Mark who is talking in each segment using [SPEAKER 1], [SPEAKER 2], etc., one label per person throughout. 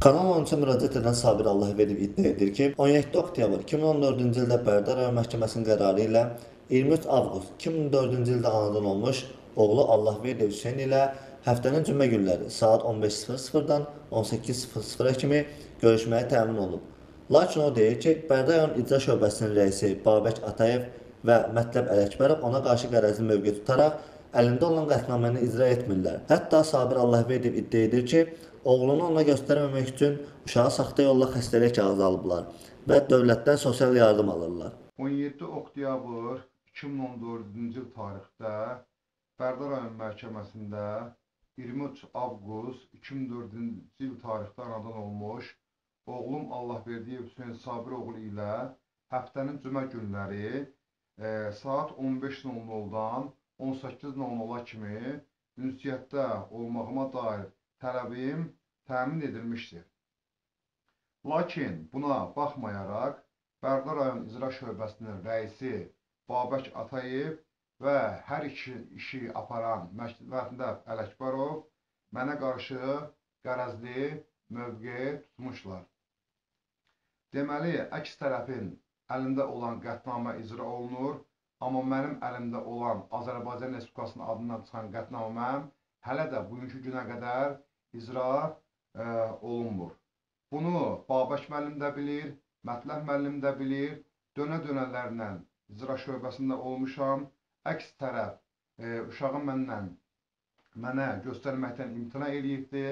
[SPEAKER 1] Kanal 13-ə müraciət edən Sabir Allahverdiyev iddia edir ki, 17 oktyabr 2014-cü ildə Bərdər rayon məhkəməsinin qərarı ilə 23 avqust 2004-cü ildə anadan olmuş oğlu Allahverdiyev Hüseyn ilə həftənin cümə günləri saat 15:00-dan 18:00-a kimi görüşməyə təmin olunub. Lakin o deyir ki, Bərdər rayon İcra Şöbəsinin rəisi Babək Atayev və Mətləb Ələkbərov ona qarşı qərəzli mövqe tutaraq əlində olan qətnaməni icra etmirlər. Hətta Sabir Allahverdiyev iddia edir ki, oğlunu ona göstərməmək üçün uşağı saxta yolla xəstəlik kağızı alıblar və dövlətdən sosial yardım alırlar.
[SPEAKER 2] 17 oktyabr 2014-cü il tarixdə Bərdər rayon məhkəməsində 23 avqust 2004-cü il tarixdə anadan olmuş oğlum Allahverdiyev Hüseyn Sabiroğlu ilə həftənin cümə günləri e, saat 15:00-dan 18:00-a kimi ünsiyyətdə olmağıma dair tələbim təmin edilmişdir. Lakin buna baxmayaraq Bərdər rayon İcra Şöbəsinin rəisi Babək Atayev və hər iki işi aparan Məhkəmətində Ələkbərov mənə qarşı qərəzli mövqe tutmuşlar. Deməli, əks tərəfin əlində olan qətnamə icra olunur, amma mənim əlimdə olan Azərbaycan Respublikasının adından çıxan qətnaməm hələ də bugünkü günə qədər icra ə, olunmur. Bunu Babək müəllim də bilir, Mətləb müəllim də bilir. Dönə-dönələrlə icra şöbəsində olmuşam. Əks tərəf ə, uşağı məndən mənə göstərməkdən imtina eləyibdi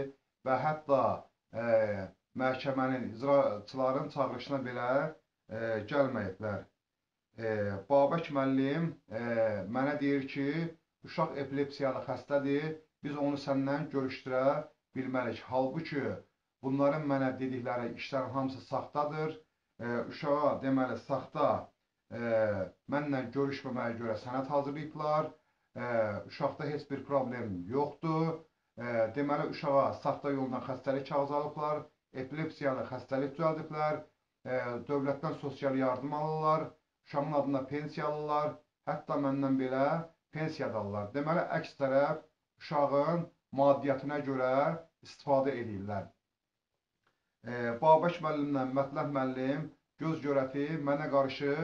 [SPEAKER 2] və hətta ə, məhkəmənin icraçıların çağırışına belə ə, gəlməyiblər. Ə, Babək müəllim ə, mənə deyir ki, uşaq epilepsiyalı xəstədir, biz onu səndən görüşdürə bilməliyik. Halbuki bunların mənə dedikləri işlərin hamısı saxtadır. E, uşağa deməli saxta e, mənlə görüşməməyə görə sənəd hazırlayıblar. E, uşaqda heç bir problem yoxdur. E, deməli uşağa saxta yolla xəstəlik kağızı alıblar, epilepsiyalı xəstəlik düzəldiblər. E, dövlətdən sosial yardım alırlar, uşağın adına pensiya alırlar, hətta məndən belə pensiya da alırlar. Deməli əks tərəf uşağın maddiyyətinə görə istifadə edirlər. E, Babək müəllimlə Mətləb müəllim göz görəti mənə qarşı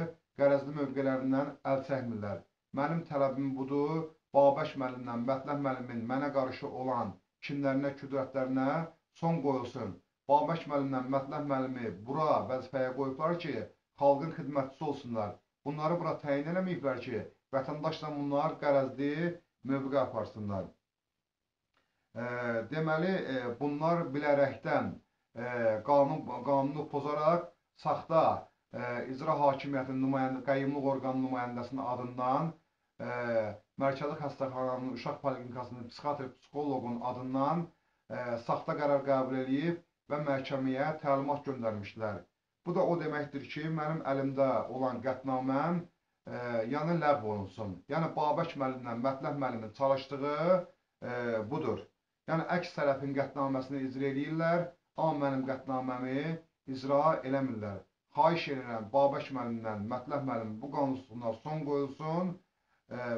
[SPEAKER 2] qərəzli mövqələrindən əl çəkmirlər. Mənim tələbim budur, Babək müəllimlə Mətləb müəllimin mənə qarşı olan kimlərinə, küdrətlərinə son qoyulsun. Babək müəllimlə Mətləb müəllimi bura vəzifəyə qoyublar ki, xalqın xidmətçisi olsunlar. Bunları bura təyin eləməyiblər ki, vətəndaşla bunlar qərəzli mövqə aparsınlar. E, deməli, e, bunlar bilərəkdən qanun qanunu pozaraq saxta ə, icra hakimiyyətinin nümayəndə qayyumluq orqanı nümayəndəsinin adından Mərkəzi Xəstəxananın Uşaq Poliklinikasının psixiatr psixoloqun adından saxta qərar qəbul edib və məhkəməyə təlimat göndərmişdilər. Bu da o deməkdir ki, mənim əlimdə olan qətnaməm ə, yəni ləğv olunsun. Yəni Babək müəllimlə Mətləb müəllimin çalışdığı ə, budur. Yəni əks tərəfin qətnaməsini icra edirlər Amma mənim qətnaməmi icra eləmirlər. Xahiş edirəm Babək müəllimdən, Mətləb müəllim bu qanunsuzluğuna son qoyulsun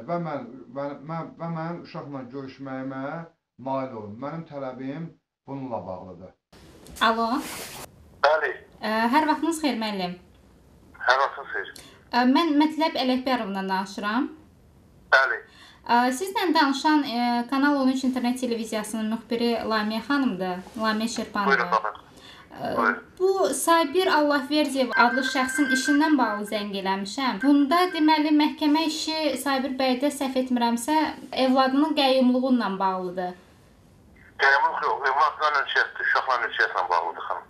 [SPEAKER 2] və mən və mən və mən uşaqla görüşməyimə nail olun. Mənim tələbim bununla bağlıdır.
[SPEAKER 3] Alo.
[SPEAKER 4] Bəli,
[SPEAKER 3] Ə, Hər vaxtınız xeyir müəllim.
[SPEAKER 4] hər vaxtınız xeyir.
[SPEAKER 3] Ə, Mən Mətləb Ələkbərovla danışıram.
[SPEAKER 4] Bəli,
[SPEAKER 3] Sizlə danışan ə, Kanal 13 internet televiziyasının müxbiri Lamiyə xanımdır. Lamiyə Şirpanova. Ə,
[SPEAKER 4] buyurun.
[SPEAKER 3] Bu Sabir Allahverdiyev adlı şəxsin işindən bağlı zəng eləmişəm. Bunda deməli məhkəmə işi Sabir bəydə səhv etmirəmsə, evladının qəyyumluğu ilə bağlıdır.
[SPEAKER 4] Qəyyumluq yox, evladla ünsiyyətdir, uşaqla ünsiyyətlə bağlıdır xanım.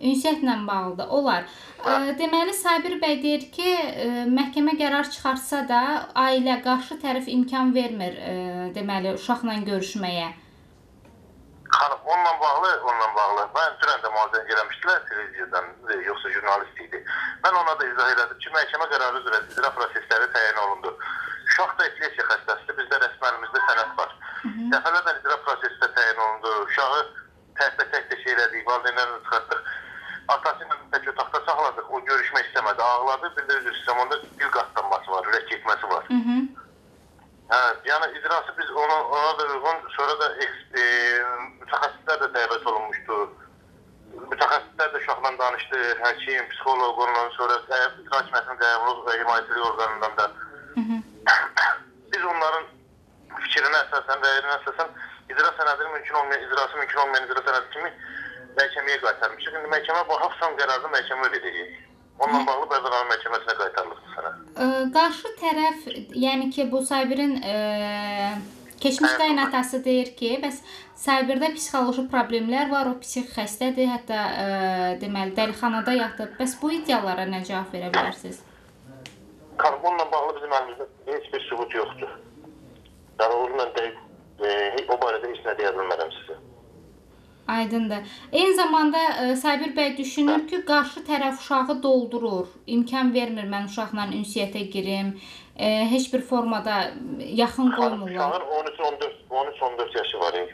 [SPEAKER 3] Ünsiyyətlə bağlıdır. Olar. Ə, deməli Sabir bəy deyir ki, ə, məhkəmə qərar çıxartsa da ailə qarşı tərəf imkan vermir, ə, deməli uşaqla görüşməyə.
[SPEAKER 4] Xanım, onunla bağlı, onunla bağlı. Mən dünən də müraciət eləmişdilər televiziyadan, e, yoxsa jurnalist idi. Mən ona da izah elədim ki, məhkəmə qərarı üzrə icra prosesləri təyin olundu. Uşaq da epilepsiya xəstəsidir, bizdə rəsmənimizdə sənəd var. Dəfələrlə icra prosesi də təyin olundu. Uşağı də şey elədik, valideynlərlə çıxartdıq. Də onda dil qatlanması var, ürək getməsi var.
[SPEAKER 3] Mhm.
[SPEAKER 4] Hə, yəni icrası biz ona ona da uyğun, sonra da e, mütəxəssislər də dəvət olunmuşdu. dəfələrlə uşaqla danışdı, həkim, psixoloq, ondan sonra icra hakimiyyətinin qəyyumluq və himayəçilik orqanından da. Biz onların fikrinə əsasən, rəyinə əsasən icra sənədinin mümkün olmayan, icrası mümkün olmayan icra sənədi kimi məhkəməyə qaytarmışıq. İndi məhkəmə bu haqsan qərarını məhkəmə verəcək. Onunla bağlı rayon məhkəməsinə qaytarılır sənəd.
[SPEAKER 3] Ə, qarşı tərəf, yəni ki, bu Sabirin ə, keçmiş
[SPEAKER 4] Hə,
[SPEAKER 3] qaynatası deyir ki, bəs Sabirdə psixoloji problemlər var, o psix xəstədir, hətta ə, deməli dəlixanada yatıb. Bəs bu iddialara nə cavab verə bilərsiniz?
[SPEAKER 4] Kanun bununla bağlı bizim əlimizdə heç bir sübut yoxdur. Yəni onunla da e, o barədə heç nə deyə bilmərəm sizə.
[SPEAKER 3] Aydındır. Eyni zamanda ə, Sabir bəy düşünür ki, qarşı tərəf uşağı doldurur, imkan vermir mən uşaqla ünsiyyətə girim, ə, heç bir formada yaxın qoymurlar.
[SPEAKER 4] Uşağın 13-14 13-14 yaşı var. e.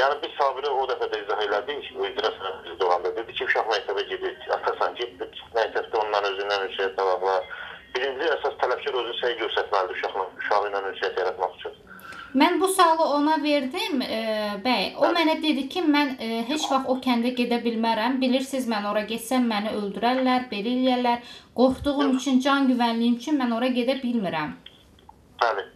[SPEAKER 4] Yəni biz Sabirə o dəfə də izah elədik, o icra sənədində olanda dedi ki, uşaq məktəbə gedir, atasan getdik, məktəbdə ondan özündən ünsiyyət alaqlar. Birinci əsas tələbkar özü səy göstərməlidir uşaqla, uşağı ilə ünsiyyət yaratmaq üçün.
[SPEAKER 3] Mən bu sualı ona verdim, e, bəy. O mənə dedi ki, mən e, heç vaxt o kəndə gedə bilmərəm. Bilirsiniz, mən ora getsəm məni öldürərlər, belə eləyərlər. Qorxduğum üçün, can güvənliyim üçün mən ora gedə bilmirəm.
[SPEAKER 4] Bəli.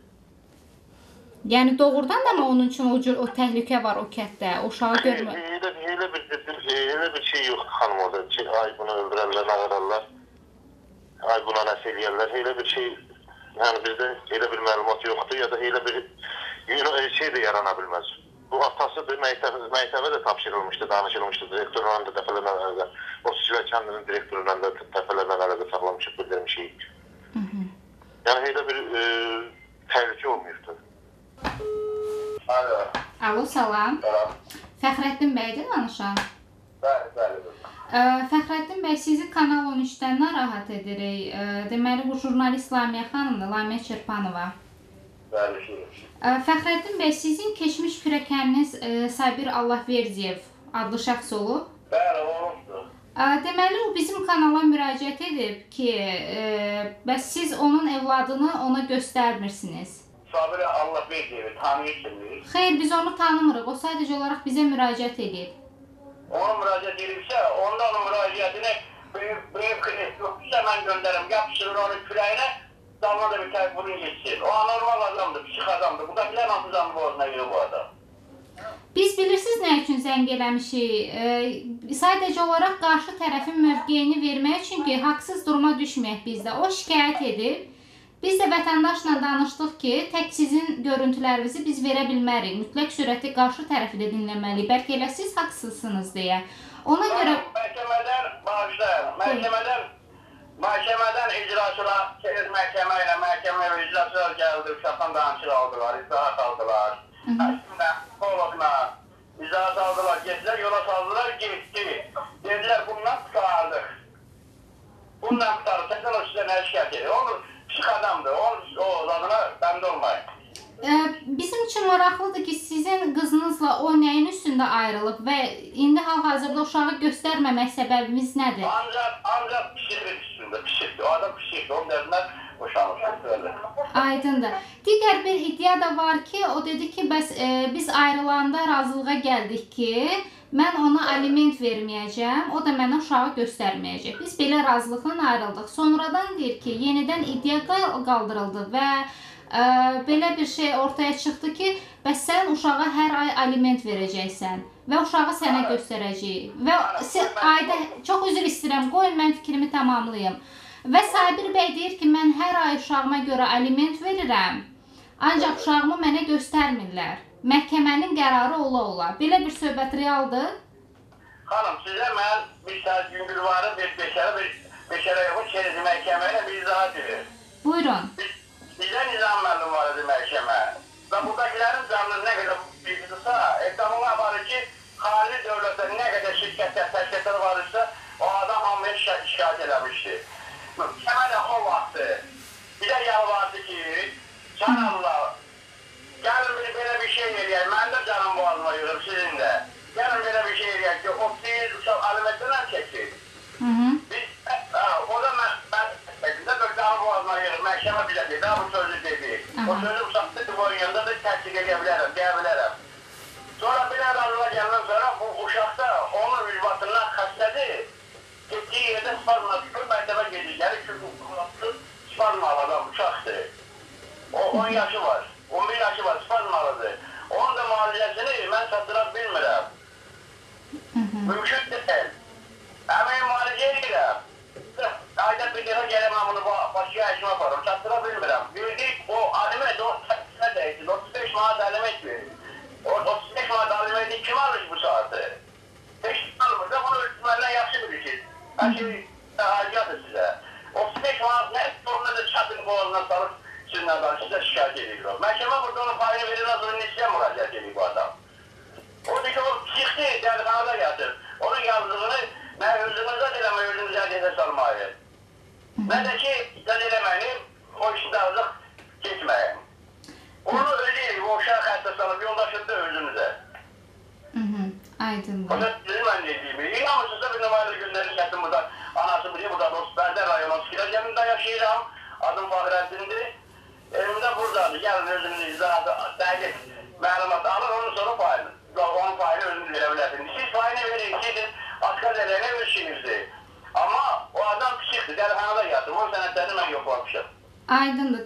[SPEAKER 3] Yəni doğrudan da mı onun üçün o cür o təhlükə var o kənddə? O uşağı görmür.
[SPEAKER 4] Elə, elə bir elə bir şey yoxdur xanım orada ki, ay bunu öldürərlər, nağararlar. Ay buna nəsə eləyərlər. Elə bir şey, yəni bizdə elə bir məlumat yoxdur ya da elə bir şey də yarana bilməz. Bu atasıdır, məktəbə, məktəbə də tapşırılmışdı, danışılmışdı direktorla da dəfələrlə əlaqə. O Sülə kəndinin direktoruyla da dəfələrlə əlaqə saxlamışıq, bildirmişik. Yəni elə bir e, təhlükə olmayıbdı. Alo,
[SPEAKER 3] Alo, salam.
[SPEAKER 4] salam.
[SPEAKER 3] Fəxrəddin bəydir danışan.
[SPEAKER 4] Bəli, bəli.
[SPEAKER 3] Ə, Fəxrəddin bəy, sizi Kanal 13-dən narahat edirik. Ə, deməli bu jurnalist Lamiyə xanımdır, Lamiyə Çirpanova.
[SPEAKER 4] Bəli, şükür.
[SPEAKER 3] Ə, Fəxrəddin bəy, sizin keçmiş kürəkəniniz Sabir Allahverdiyev adlı şəxs olub.
[SPEAKER 4] Bəli, olubdur.
[SPEAKER 3] Deməli o bizim kanala müraciət edib ki, bəs siz onun evladını ona göstərmirsiniz.
[SPEAKER 4] Sabir Allah verdiyi tanıyırsınız.
[SPEAKER 3] Xeyr, biz onu tanımırıq. O sadəcə olaraq bizə müraciət edib.
[SPEAKER 4] Ona müraciət edibsə, onda onun müraciətini böyük, böyük yoxdursa mən göndərim, yapışdırır onu kürəyinə, damla da bir tək bunun geçsin. O anormal adamdır, psix adamdır. Buradakiler nasıl canlı boğazına giriyor bu adam?
[SPEAKER 3] Biz bilirsiniz nə üçün zəng eləmişik? Ə, sadəcə olaraq qarşı tərəfin mövqeyini vermək üçün ki, haqsız duruma düşməyək biz də. O şikayət edib. Biz də vətəndaşla danışdıq ki, tək sizin görüntülərinizi biz verə bilmərik. Mütləq surətdə qarşı tərəfi də dinləməliyik. Bəlkə elə siz haqsızsınız deyə. Ona görə
[SPEAKER 4] Məhkəmədən, bağışlayın, məhkəmədən, məhkəmədən icraçılar, çeyiz məhkəmə ilə məhkəmə və icraçılar gəldi, uşaqdan danışıq aldılar, izahat aldılar. Həkimlə, psikologla izahat aldılar, getdilər, yola saldılar, getdi. Dedilər, bundan çıxardıq. Bundan çıxardıq, təkrar o sizə nə şikayət edir? Onu psix adamdır, onun o adına bəndə olmayın.
[SPEAKER 3] Bizim üçün maraqlıdır ki, sizin qızınızla o nəyin üstündə ayrılıb və indi hal-hazırda uşağı göstərməmək səbəbimiz nədir?
[SPEAKER 4] Ancaq, ancaq psixik psixik. O adam psixik, onun dərindən boşanmışdır.
[SPEAKER 3] Aydındır. Digər bir iddia da var ki, o dedi ki, bəs e, biz ayrılanda razılığa gəldik ki, mən ona aliment verməyəcəm, o da mənə uşağı göstərməyəcək. Biz belə razılıqla ayrıldıq. Sonradan deyir ki, yenidən iddia qal- qaldırıldı və e, belə bir şey ortaya çıxdı ki, bəs sən uşağa hər ay aliment verəcəksən və uşağı sənə göstərəcəyik. Və siz ayda çox üzr istəyirəm, qoyun mən fikrimi tamamlayım. Və Sabir bəy deyir ki, mən hər ay uşağıma görə aliment verirəm. Ancaq uşağımı mənə göstərmirlər. Məhkəmənin qərarı ola ola. Belə bir söhbət realdır.
[SPEAKER 4] Xanım, sizə mən bir saat gündür varım, bir beşərə, bir beşərə yoxu çerizi məhkəmə ilə bir izahat verir.
[SPEAKER 3] Buyurun.
[SPEAKER 4] Bizə nizam məlum var idi
[SPEAKER 5] 10 yaşı var. 11 yaşı var. Spazmalıdır. Onun da müalicəsini mən çatdıra bilmirəm. Mümkün deyil. Həmin müalicə edirəm. Ayda bir dəfə gələm bunu başqa işimə aparım. Çatdıra bilmirəm. Bildik o alime 4 değilsin. 35 manat alime etmiyor. O 35 manat alime edin kim alır bu saati? Hiç almır da bunu benden yaxşı bilirsiniz. Her şey burada onun payını verir, verə bilərsiniz. Siz payını verin, siz asqaz edəni öz işinizdir. Amma o adam psikdir, dəlixanada yatır. O sənədlərini mən yoxlamışam.
[SPEAKER 3] Aydındır.